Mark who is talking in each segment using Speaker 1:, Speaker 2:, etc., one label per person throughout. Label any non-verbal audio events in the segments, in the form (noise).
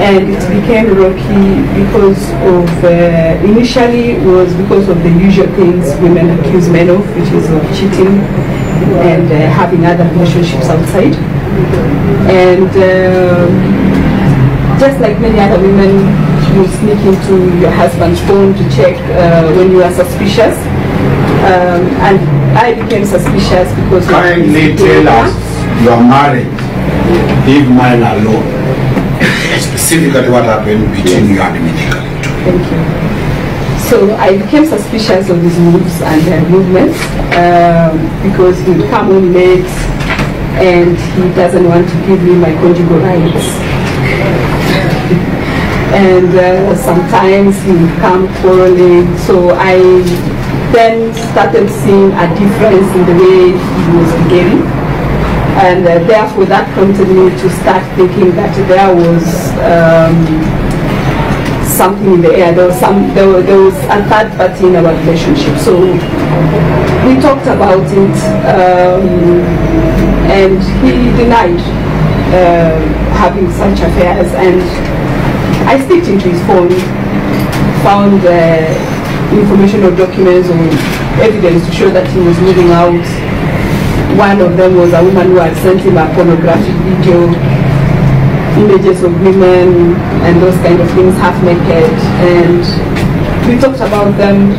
Speaker 1: and it became rocky because of uh, initially was because of the usual things women accuse men of, which is of cheating and uh, having other relationships outside. And um just like many other women, you sneak into your husband's phone to check uh, when you are suspicious. Um, and I became suspicious because
Speaker 2: Kindly tell us your marriage. Leave mine alone. Specifically what happened between you and Mithika.
Speaker 1: Thank you. So I became suspicious of his moves and uh, movements um, because he would come home late and he doesn't want to give me my conjugal rights. (laughs) and uh, sometimes he would come quarreling. So I then started seeing a difference in the way he was behaving. And uh, therefore that prompted me to start thinking that there was um, something in the air. There was some, there, was, there was a third party in our relationship. So we talked about it, um, and he denied uh, having such affairs. And I sneaked into his phone, found uh, information or documents or evidence to show that he was moving out. One of them was a woman who had sent him a pornographic video images of women and those kind of things half naked and we talked about them.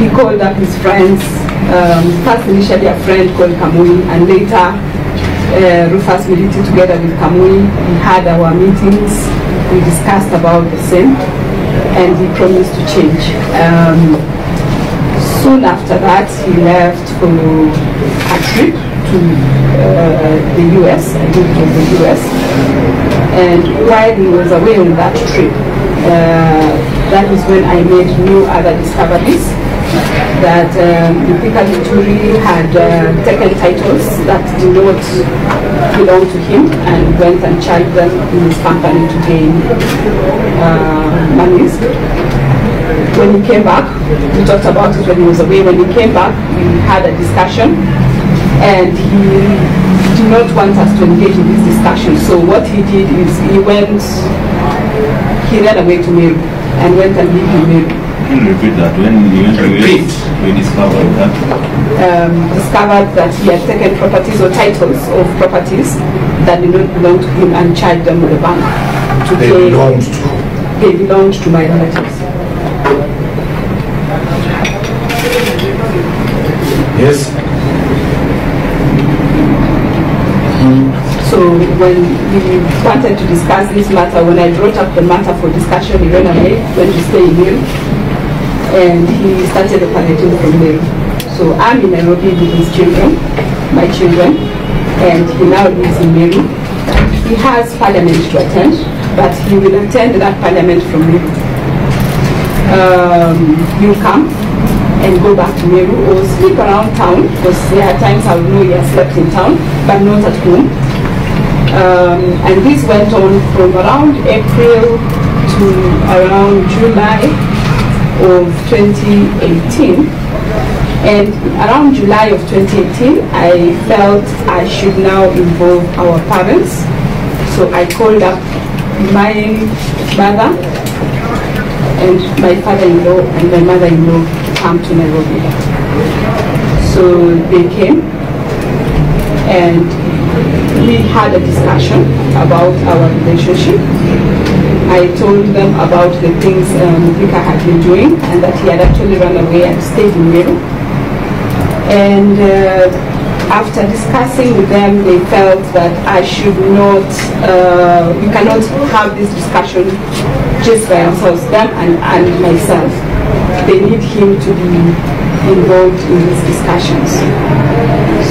Speaker 1: He called up his friends. Um, first initially a friend called Kamui and later uh, Rufus Militi together with Kamui we had our meetings. We discussed about the same and he promised to change. Um, soon after that he left for a trip to uh, the US I think was the US and while he was away on that trip, uh, that is when I made new other discoveries that um, Mithika Linturi had uh, taken titles that did not belong to him and went and charged them in his company to gain uh, monies. When he came back, we talked about it when he was away. When he came back, we had a discussion and he did not want us to engage in this discussion. So what he did is he went, he ran away to Meru and went and lived in Meru.
Speaker 3: Can you repeat that? When you went to
Speaker 2: Repeat.
Speaker 3: US, we discovered that.
Speaker 1: Um, discovered that he had taken properties or titles of properties that did not belong to him and charged them with the bank to
Speaker 2: They
Speaker 1: pay.
Speaker 2: belonged to.
Speaker 1: They belonged to my relatives.
Speaker 2: Yes?
Speaker 1: So when we wanted to discuss this matter, when I brought up the matter for discussion, he ran away, went to stay in Meru, and he started operating from Meru. So I'm in Nairobi with his children, my children, and he now lives in Meru. He has parliament to attend, but he will attend that parliament from Meru. Um, he'll come and go back to Meru or sleep around town because there are times I will know he has slept in town, but not at home. Um, and this went on from around April to around July of 2018. And around July of 2018, I felt I should now involve our parents. So I called up my mother and my father-in-law and my mother-in-law to come to Nairobi. So they came and we had a discussion about our relationship. I told them about the things um, Vika had been doing and that he had actually run away and stayed in Meru. And uh, after discussing with them, they felt that I should not, uh, we cannot have this discussion just by ourselves, them and, and myself. They need him to be involved in these discussions.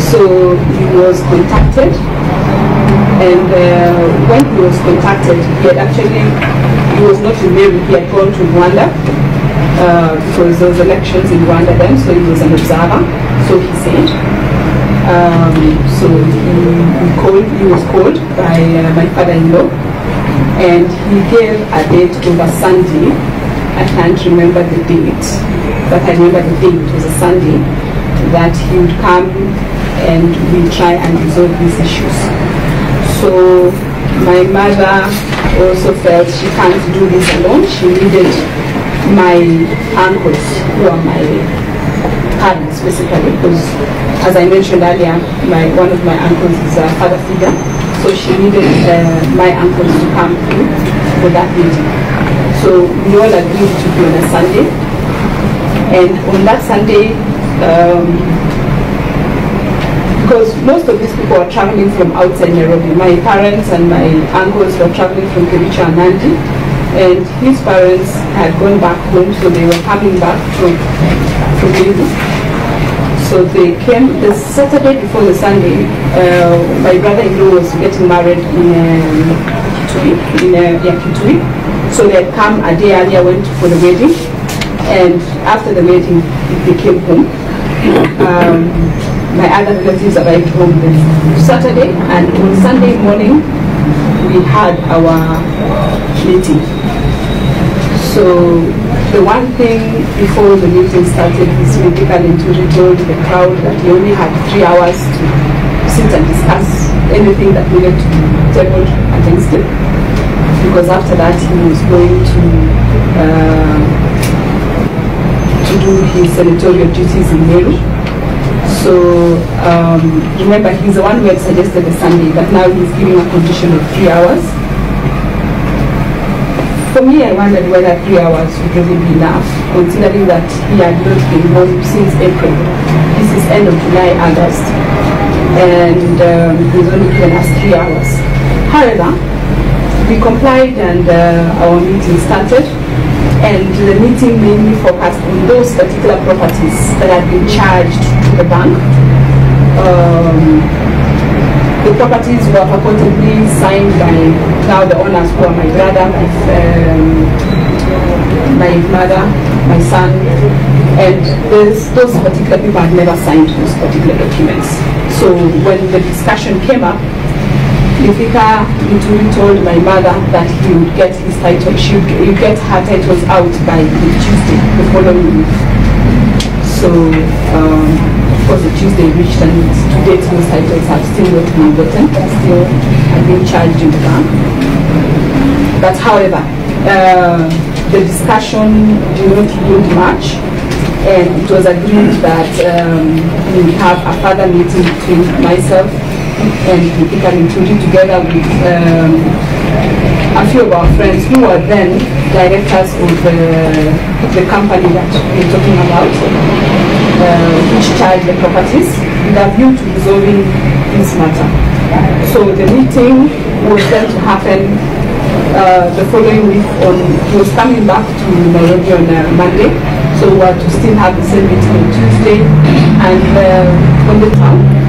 Speaker 1: So he was contacted and uh, when he was contacted, he had actually, he was not in Meru, he had gone to Rwanda uh, because there was elections in Rwanda then, so he was an observer, so he said. Um, so he, he called, he was called by uh, my father-in-law, and he gave a date over Sunday. I can't remember the date, but I remember the date. It was a Sunday that he would come and we try and resolve these issues. So my mother also felt she can't do this alone. She needed my uncles, who are my parents basically, because as I mentioned earlier, my one of my uncles is a father figure, so she needed uh, my uncles to come through for that meeting. So we all agreed to be on a Sunday, and on that Sunday, um, because most of these people are traveling from outside Nairobi. My parents and my uncles were traveling from Kericho and Nandi, and his parents had gone back home, so they were coming back from from Kivu. So they came the Saturday before the Sunday. Uh, my brother-in-law was getting married in um, in uh, yeah, Kitui. So they had come a day earlier, went for the wedding, and after the wedding, they came home. Um, my other relatives arrived home this Saturday, and on Sunday morning, we had our meeting. So the one thing before the meeting started is Mithika Linturi told the crowd that he only had three hours to sit and discuss anything that needed to be tabled against him. Because after that he was going to uh, to do his senatorial duties in Meru. So um, remember, he's the one who had suggested the Sunday, but now he's giving a condition of three hours. For me, I wondered whether three hours would really be enough, considering that he had not been home since April. This is end of July, August, and um, he's only given us three hours. However, we complied and uh, our meeting started and the meeting mainly focused on those particular properties that had been charged the bank. Um, the properties were purportedly signed by now the owners who are my brother, my, um, my mother, my son, and those, those particular people had never signed those particular documents. So when the discussion came up, Mithika Linturi told my mother that he would get his title, she would you get her titles out by Tuesday, the following week. So, um, of course, the Tuesday reached and to date those titles have still not been gotten, still have been charged in the bank. But however, uh, the discussion did not yield much and it was agreed that um, we have a further meeting between myself and Mithika Linturi together with um, a few of our friends who were then directors of the, the company that we're talking about, uh, which charged the properties, with a view to resolving this matter. So the meeting was then to happen uh, the following week on, he was coming back to Nairobi on uh, Monday, so we were to still have the same meeting on Tuesday, and on uh,